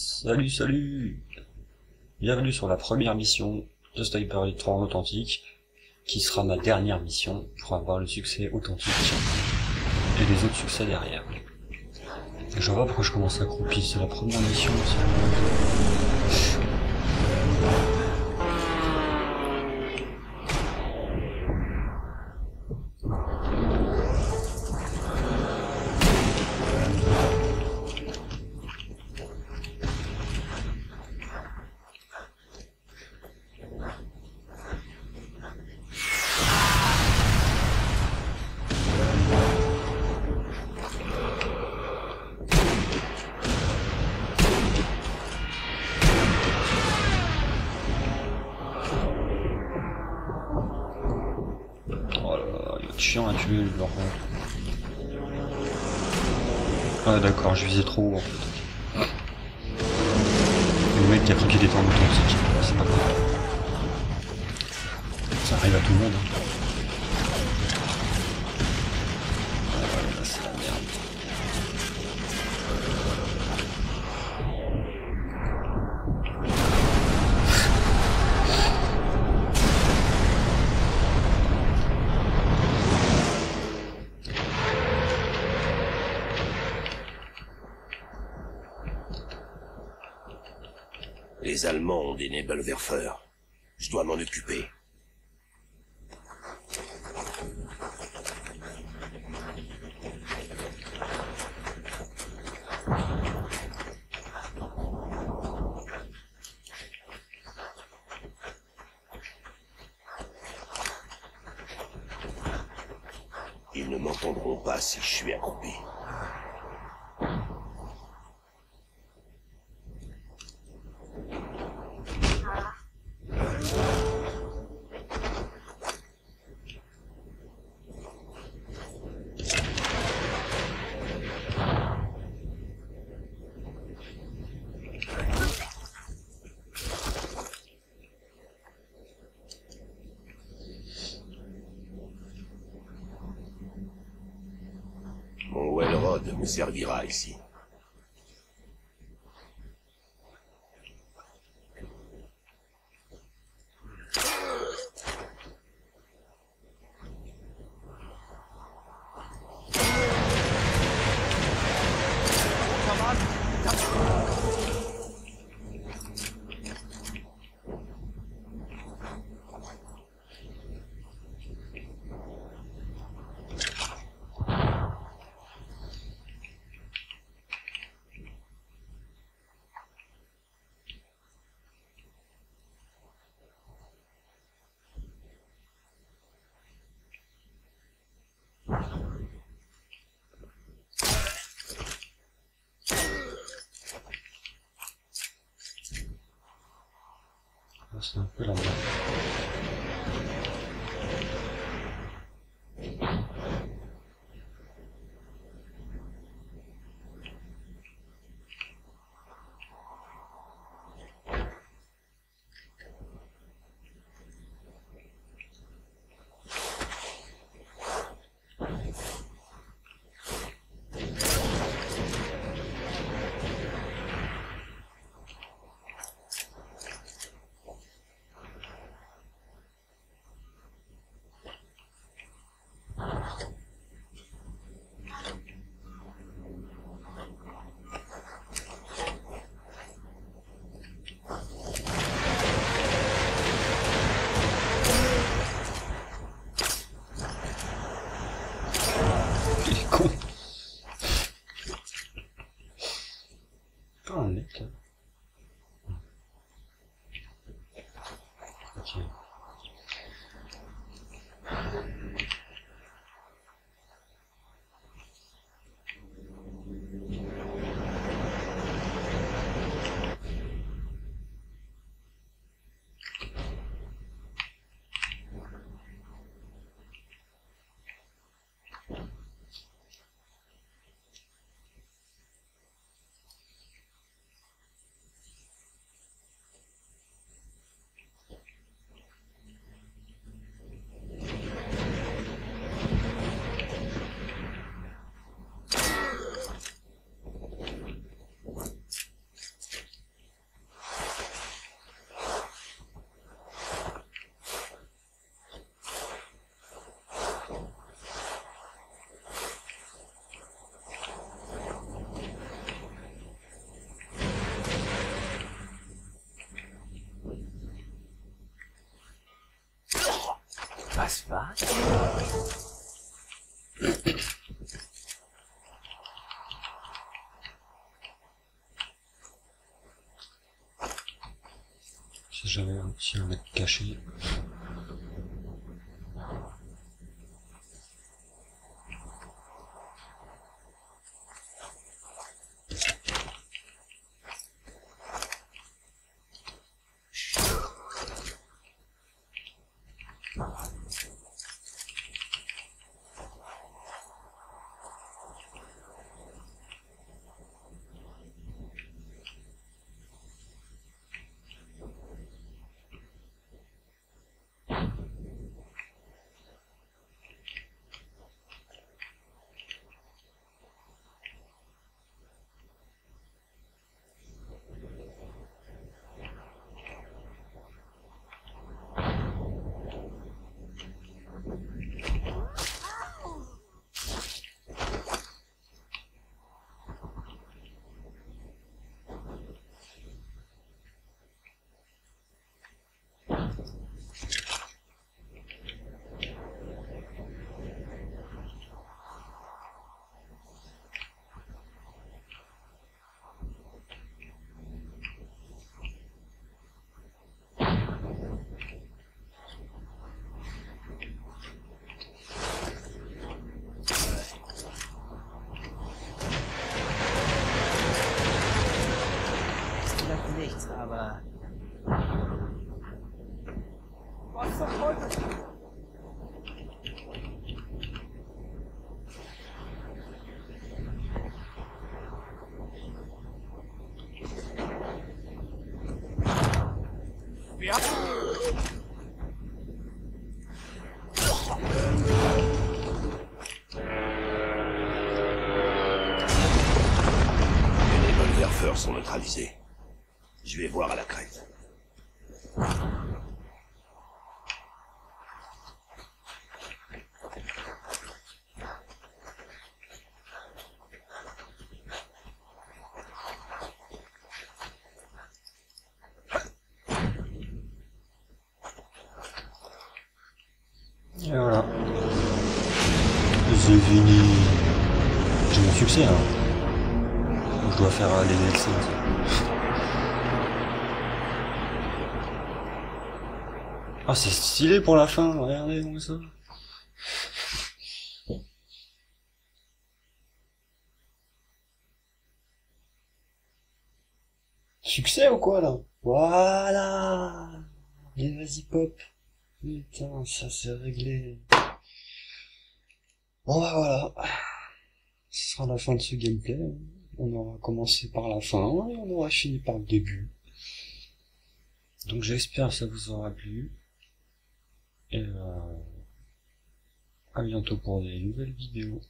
Salut, salut Bienvenue sur la première mission de Sniper Elite 3 en authentique, qui sera ma dernière mission pour avoir le succès authentique et les autres succès derrière. Je vois pourquoi je commence à croupir, c'est la première mission. c'est- chiant à tuer, le leur. Ah d'accord, je visais trop haut en fait. Le mec qui a cru qu'il était en authentique, c'est pas grave. Ça arrive à tout le monde. Hein. Les Allemands ont des Nebelwerfer. Je dois m'en occuper. Ils ne m'entendront pas si je suis accroupi. Me servira ici. Là, C'est un peu Si j'avais aussi un mec caché. Oh, C'est fini. J'ai mon succès, hein. Je dois faire les DLC. Ah, c'est stylé pour la fin, regardez comme ça. Succès ou quoi, là? Voilà Allez, vas-y, pop. Putain, ça c'est réglé. Bon bah voilà. Ce sera la fin de ce gameplay. On aura commencé par la fin et on aura fini par le début. Donc j'espère que ça vous aura plu. Et euh, à bientôt pour des nouvelles vidéos.